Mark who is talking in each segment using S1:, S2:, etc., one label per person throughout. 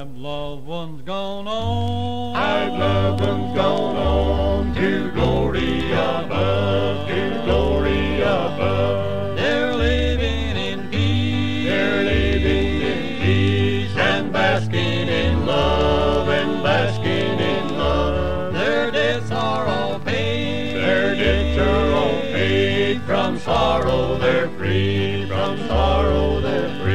S1: I've loved ones gone on.
S2: I've loved ones gone on to glory above, to glory above.
S1: They're living in peace.
S2: They're living in peace and basking in love and basking in love.
S1: Their debts are all paid.
S2: Their debts are all paid. From sorrow they're free. From sorrow they're free.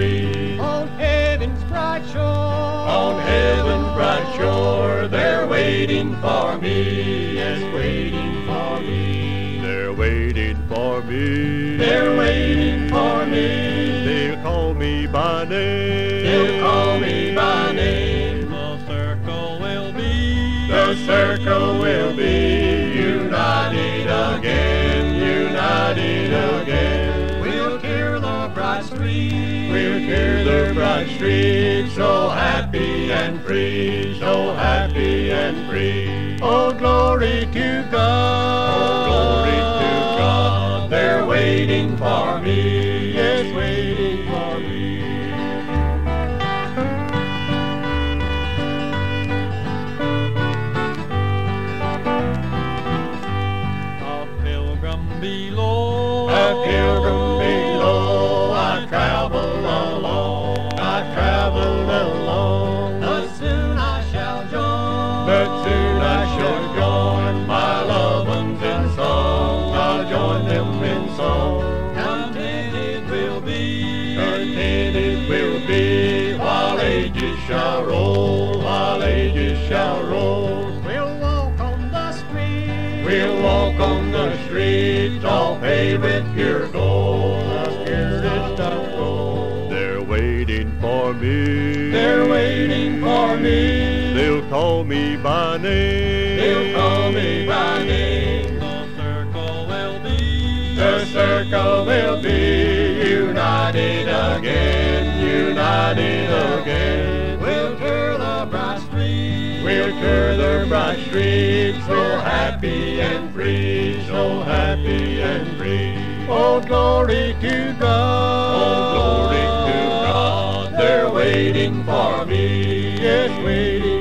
S2: Waiting for me. Yes, waiting for me.
S3: They're waiting for me.
S2: They're waiting for me.
S3: They'll call me by name.
S2: They'll call me by name.
S1: The circle will be.
S2: The circle will be united again, united again.
S1: We'll hear the bright street.
S2: We'll hear the bright streets, so happy and free, so and free. Oh, glory to God. Oh, glory to God. They're waiting for me, yes, waiting for me.
S1: A pilgrim below.
S2: A pilgrim
S1: shall
S2: roll, while ages shall roll.
S1: We'll walk on the street.
S2: We'll walk on the streets, all paved with pure gold, the purest of gold.
S3: They're waiting for me.
S2: They're waiting for me.
S3: They'll call me by name.
S2: They'll call me by name.
S1: The circle will be.
S2: The circle will be united again, united We'll tour the bright streets, so happy and free, so happy and free. Oh, glory to God. Oh, glory to God. They're waiting for me, yes, waiting